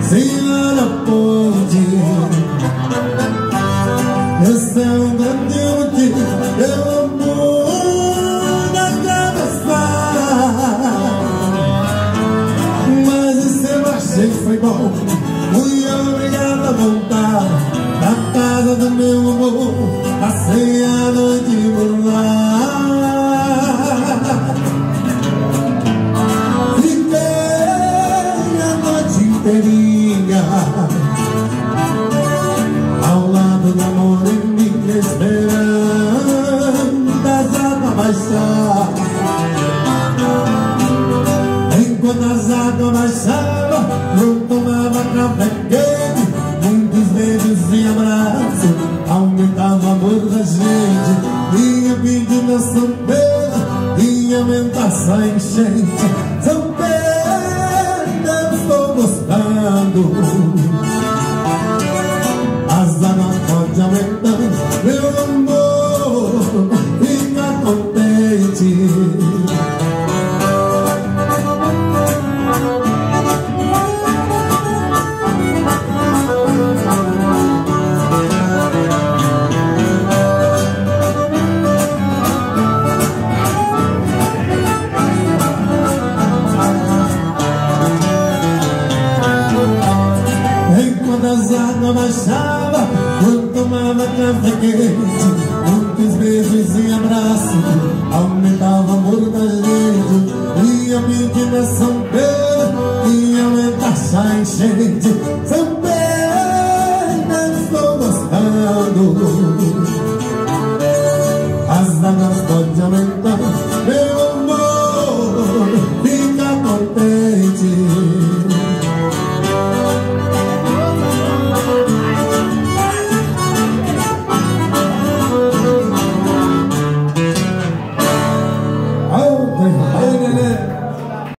Se Senhora pode Eu sou bandido Eu amo Mas o seu achei foi bom. Muito obrigado a voltar. Baixar Enquanto as águas baixavam Eu tomava café quente. Muitos beijos e abraços Aumentava o amor da gente. Ia pedindo a São Pedro Ia aumentar essa enchente Águas baixavam Eu tomava café quente Muitos beijos e abraços Aumentava o amor da gente pedir a São Pedro Ia aumentar essa enchente. São Pedro, estou gostando